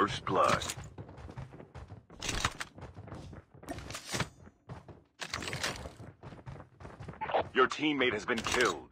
First blood. Your teammate has been killed.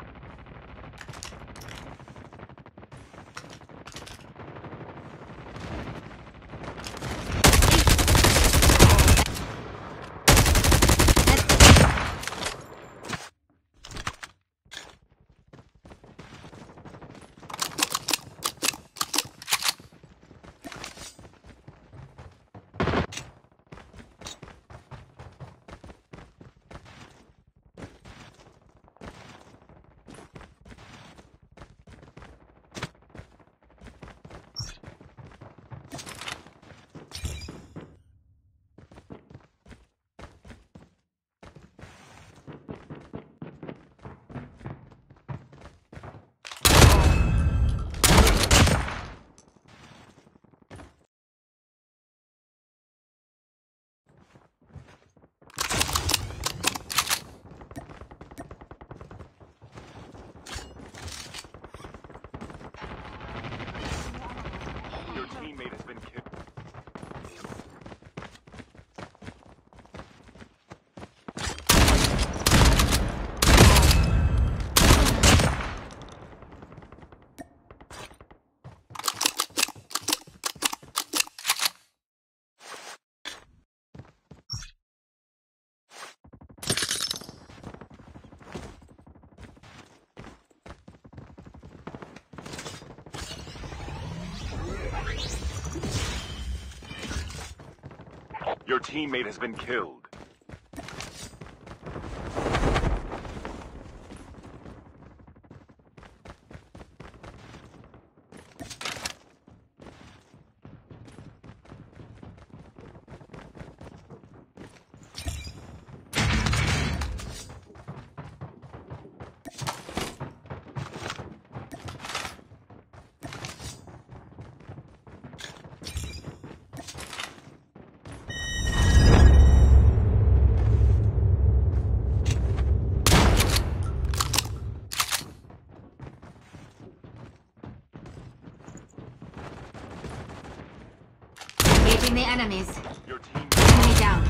Your teammate has been killed. Your teammate has been killed. Engaging the enemies. Your team Enemy down.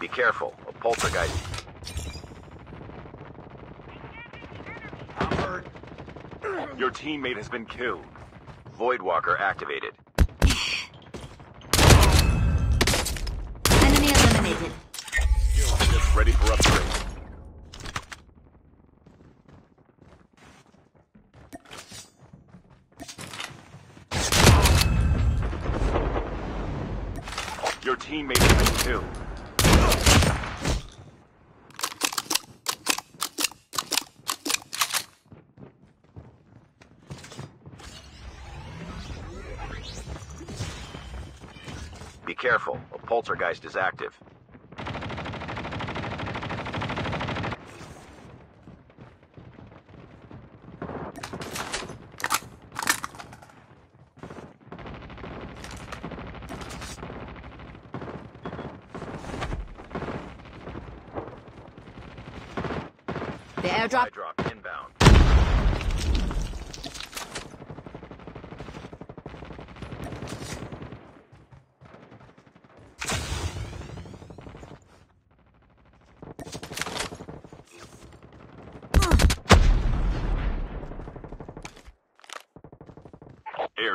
Be careful, a poltergeist. Your teammate has been killed. Voidwalker activated. Enemy eliminated. Just ready for upgrade. Your teammate has been killed. Careful, a poltergeist is active. The airdrop. Drop inbound.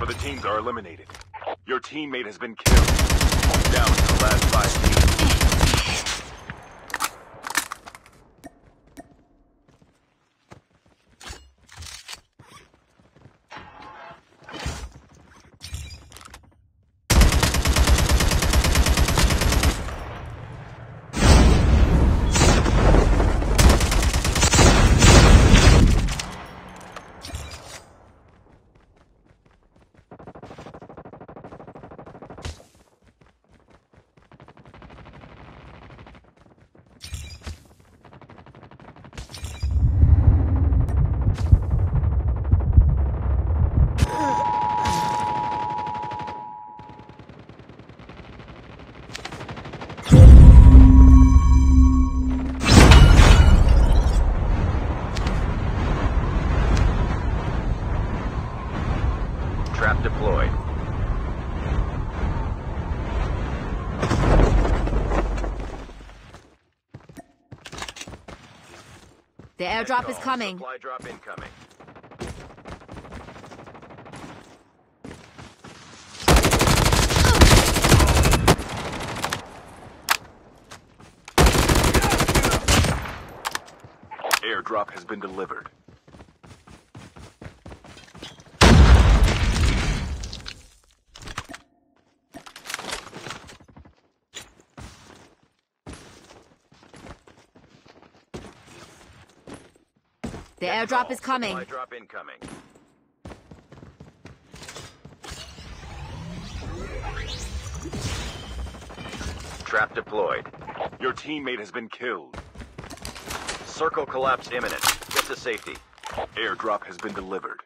Of the teams are eliminated. Your teammate has been killed. Down to the last five teams. Trap deployed. The airdrop is coming. Supply drop incoming. Airdrop has been delivered. The airdrop is coming. incoming. Trap deployed. Your teammate has been killed. Circle collapse imminent. Get to safety. Airdrop has been delivered.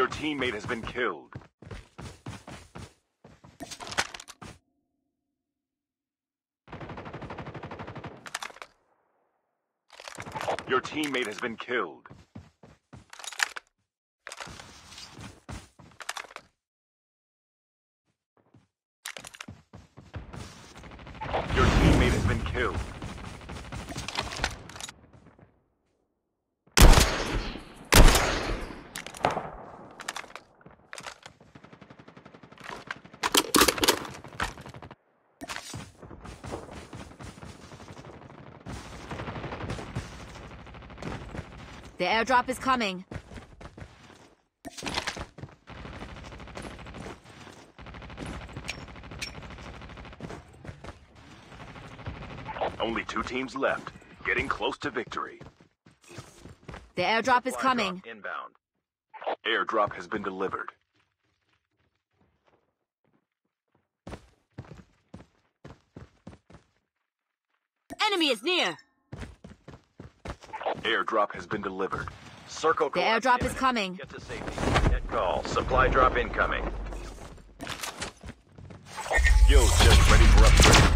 Your teammate has been killed. Your teammate has been killed. Your teammate has been killed. The airdrop is coming. Only two teams left. Getting close to victory. The airdrop is coming. inbound. Airdrop has been delivered. Enemy is near. Airdrop has been delivered. Circle The airdrop is coming. Get to safety. Net call. Supply drop incoming. Skills just ready for upgrade.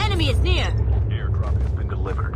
Enemy is near. Airdrop has been delivered.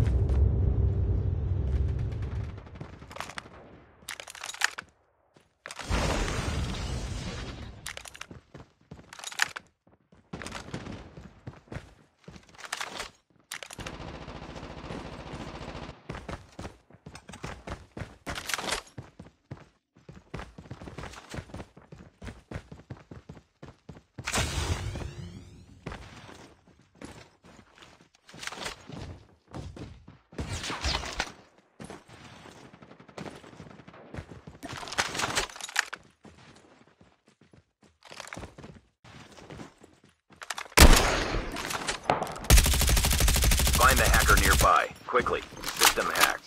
Find the hacker nearby. Quickly. System hacked.